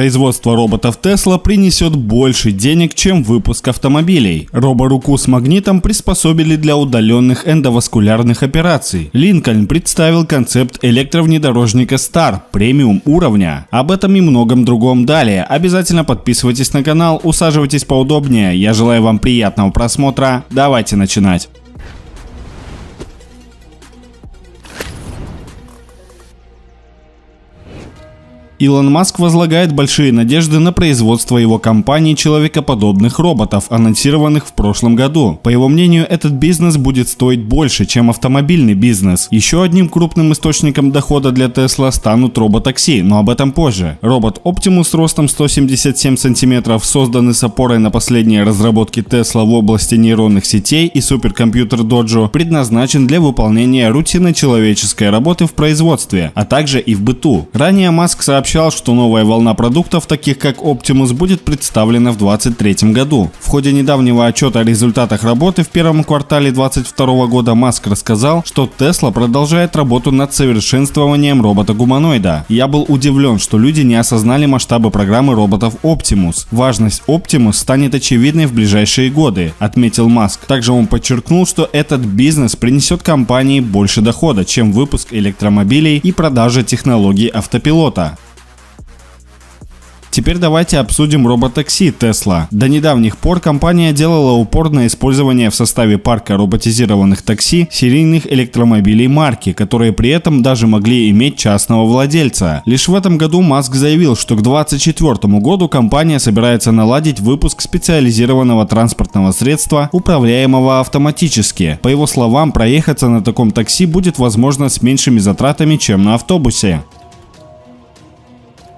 Производство роботов Tesla принесет больше денег, чем выпуск автомобилей. Роборуку с магнитом приспособили для удаленных эндоваскулярных операций. Линкольн представил концепт электровнедорожника Star премиум уровня. Об этом и многом другом далее. Обязательно подписывайтесь на канал, усаживайтесь поудобнее. Я желаю вам приятного просмотра. Давайте начинать. Илон Маск возлагает большие надежды на производство его компании человекоподобных роботов, анонсированных в прошлом году. По его мнению, этот бизнес будет стоить больше, чем автомобильный бизнес. Еще одним крупным источником дохода для Tesla станут роботакси, но об этом позже. Робот Optimus ростом 177 см, созданный с опорой на последние разработки Tesla в области нейронных сетей и суперкомпьютер Dojo, предназначен для выполнения рутинной человеческой работы в производстве, а также и в быту. Ранее Маск сообщил сообщал, что новая волна продуктов, таких как Optimus, будет представлена в 2023 году. В ходе недавнего отчета о результатах работы в первом квартале 2022 года Маск рассказал, что Tesla продолжает работу над совершенствованием робота-гуманоида. Я был удивлен, что люди не осознали масштабы программы роботов Optimus. Важность Optimus станет очевидной в ближайшие годы, отметил Маск. Также он подчеркнул, что этот бизнес принесет компании больше дохода, чем выпуск электромобилей и продажа технологий автопилота. Теперь давайте обсудим роботакси Tesla. До недавних пор компания делала упор на использование в составе парка роботизированных такси серийных электромобилей марки, которые при этом даже могли иметь частного владельца. Лишь в этом году Маск заявил, что к 2024 году компания собирается наладить выпуск специализированного транспортного средства, управляемого автоматически. По его словам, проехаться на таком такси будет возможно с меньшими затратами, чем на автобусе.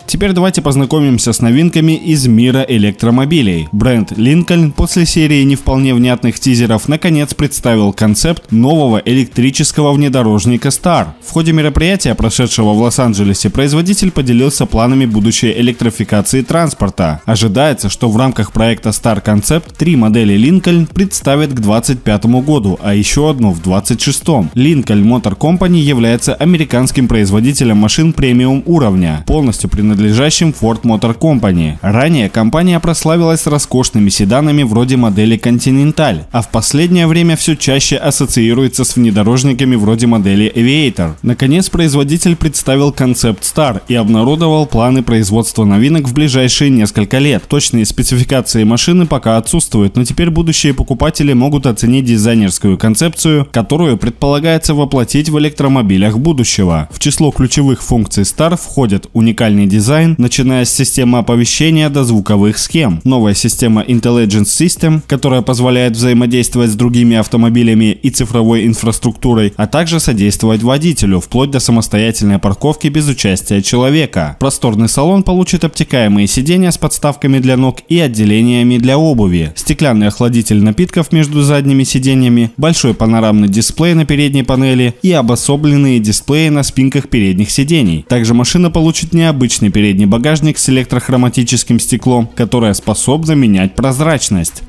Теперь давайте познакомимся с новинками из мира электромобилей. Бренд Lincoln после серии не вполне внятных тизеров наконец представил концепт нового электрического внедорожника Star. В ходе мероприятия, прошедшего в Лос-Анджелесе, производитель поделился планами будущей электрификации транспорта. Ожидается, что в рамках проекта Star Concept три модели Lincoln представят к 2025 году, а еще одну в 2026. Lincoln Motor Company является американским производителем машин премиум уровня, полностью принадлежащим принадлежащим Ford Motor Company. Ранее компания прославилась роскошными седанами вроде модели Continental, а в последнее время все чаще ассоциируется с внедорожниками вроде модели Aviator. Наконец, производитель представил концепт Star и обнародовал планы производства новинок в ближайшие несколько лет. Точные спецификации машины пока отсутствуют, но теперь будущие покупатели могут оценить дизайнерскую концепцию, которую предполагается воплотить в электромобилях будущего. В число ключевых функций Star входят уникальный дизайн дизайн, начиная с системы оповещения до звуковых схем. Новая система Intelligence System, которая позволяет взаимодействовать с другими автомобилями и цифровой инфраструктурой, а также содействовать водителю, вплоть до самостоятельной парковки без участия человека. Просторный салон получит обтекаемые сиденья с подставками для ног и отделениями для обуви, стеклянный охладитель напитков между задними сиденьями, большой панорамный дисплей на передней панели и обособленные дисплеи на спинках передних сидений. Также машина получит необычный передний багажник с электрохроматическим стеклом, которое способно менять прозрачность.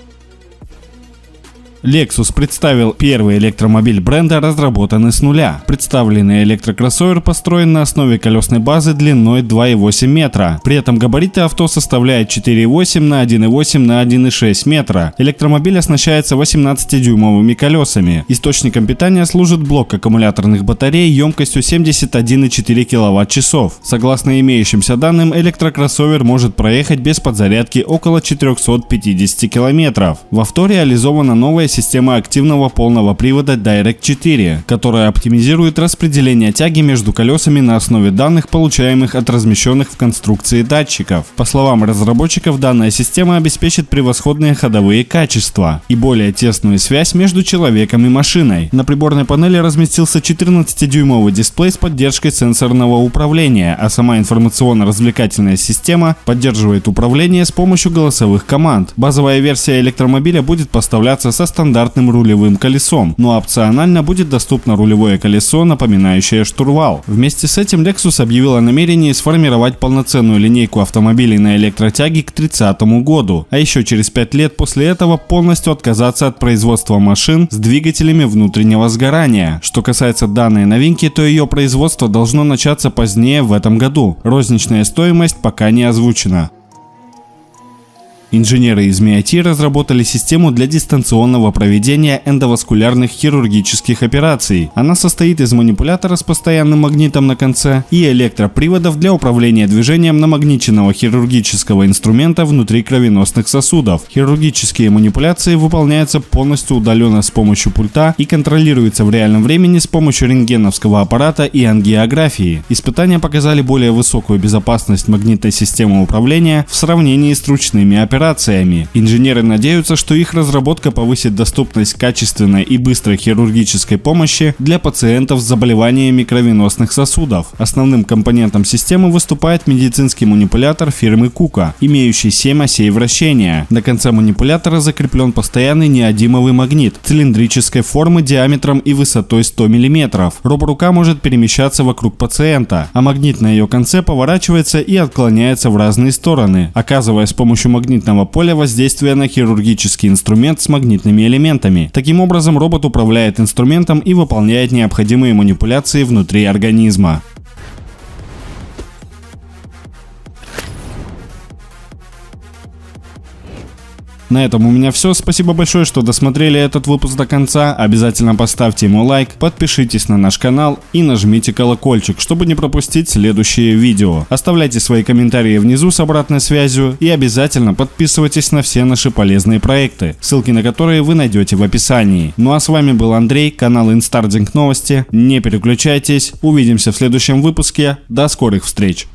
Lexus представил первый электромобиль бренда, разработанный с нуля. Представленный электрокроссовер построен на основе колесной базы длиной 2,8 метра. При этом габариты авто составляют 4,8 на 1,8 на 1,6 метра. Электромобиль оснащается 18-дюймовыми колесами. Источником питания служит блок аккумуляторных батарей емкостью 71,4 кВт-часов. Согласно имеющимся данным, электрокроссовер может проехать без подзарядки около 450 км. В авто реализована новая система активного полного привода Direct 4, которая оптимизирует распределение тяги между колесами на основе данных, получаемых от размещенных в конструкции датчиков. По словам разработчиков, данная система обеспечит превосходные ходовые качества и более тесную связь между человеком и машиной. На приборной панели разместился 14-дюймовый дисплей с поддержкой сенсорного управления, а сама информационно-развлекательная система поддерживает управление с помощью голосовых команд. Базовая версия электромобиля будет поставляться со стандартным стандартным рулевым колесом, но опционально будет доступно рулевое колесо, напоминающее штурвал. Вместе с этим Lexus объявил о намерении сформировать полноценную линейку автомобилей на электротяге к 30 году, а еще через 5 лет после этого полностью отказаться от производства машин с двигателями внутреннего сгорания. Что касается данной новинки, то ее производство должно начаться позднее в этом году. Розничная стоимость пока не озвучена. Инженеры из MIT разработали систему для дистанционного проведения эндоваскулярных хирургических операций. Она состоит из манипулятора с постоянным магнитом на конце и электроприводов для управления движением намагниченного хирургического инструмента внутри кровеносных сосудов. Хирургические манипуляции выполняются полностью удаленно с помощью пульта и контролируются в реальном времени с помощью рентгеновского аппарата и ангиографии. Испытания показали более высокую безопасность магнитной системы управления в сравнении с ручными операциями операциями. Инженеры надеются, что их разработка повысит доступность качественной и быстрой хирургической помощи для пациентов с заболеваниями кровеносных сосудов. Основным компонентом системы выступает медицинский манипулятор фирмы Кука, имеющий 7 осей вращения. На конце манипулятора закреплен постоянный неодимовый магнит цилиндрической формы диаметром и высотой 100 мм. Роборука может перемещаться вокруг пациента, а магнит на ее конце поворачивается и отклоняется в разные стороны, оказывая с помощью магнитного магнитного поля воздействия на хирургический инструмент с магнитными элементами. Таким образом, робот управляет инструментом и выполняет необходимые манипуляции внутри организма. На этом у меня все. Спасибо большое, что досмотрели этот выпуск до конца. Обязательно поставьте ему лайк, подпишитесь на наш канал и нажмите колокольчик, чтобы не пропустить следующие видео. Оставляйте свои комментарии внизу с обратной связью и обязательно подписывайтесь на все наши полезные проекты, ссылки на которые вы найдете в описании. Ну а с вами был Андрей, канал Инстардинг Новости. Не переключайтесь, увидимся в следующем выпуске. До скорых встреч!